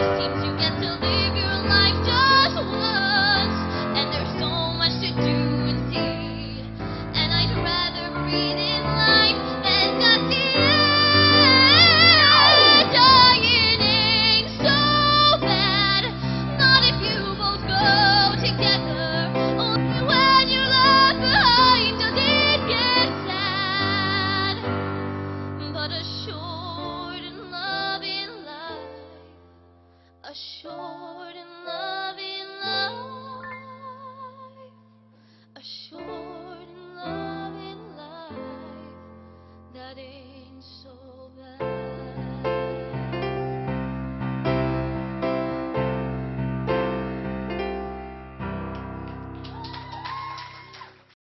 Did you get to